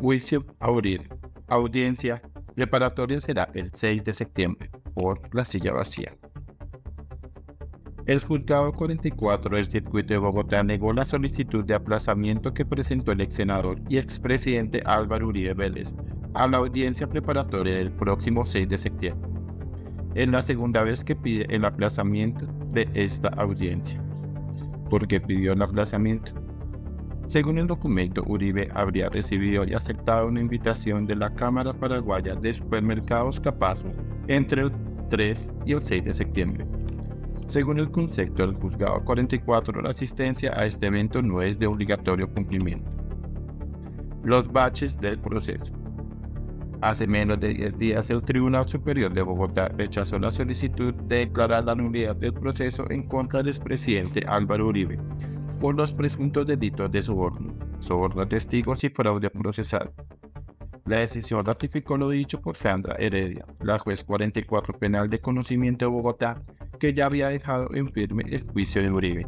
Juicio a Uribe. Audiencia preparatoria será el 6 de septiembre por la silla vacía. El juzgado 44 del circuito de Bogotá negó la solicitud de aplazamiento que presentó el ex senador y expresidente Álvaro Uribe Vélez a la audiencia preparatoria del próximo 6 de septiembre. Es la segunda vez que pide el aplazamiento de esta audiencia. ¿Por qué pidió el aplazamiento? Según el documento, Uribe habría recibido y aceptado una invitación de la Cámara Paraguaya de Supermercados Capazo entre el 3 y el 6 de septiembre. Según el concepto del juzgado 44, la asistencia a este evento no es de obligatorio cumplimiento. Los baches del proceso. Hace menos de 10 días, el Tribunal Superior de Bogotá rechazó la solicitud de declarar la nulidad del proceso en contra del expresidente Álvaro Uribe por los presuntos delitos de soborno, soborno testigos y fraude procesal. La decisión ratificó lo dicho por Sandra Heredia, la juez 44 penal de conocimiento de Bogotá, que ya había dejado en firme el juicio de Uribe.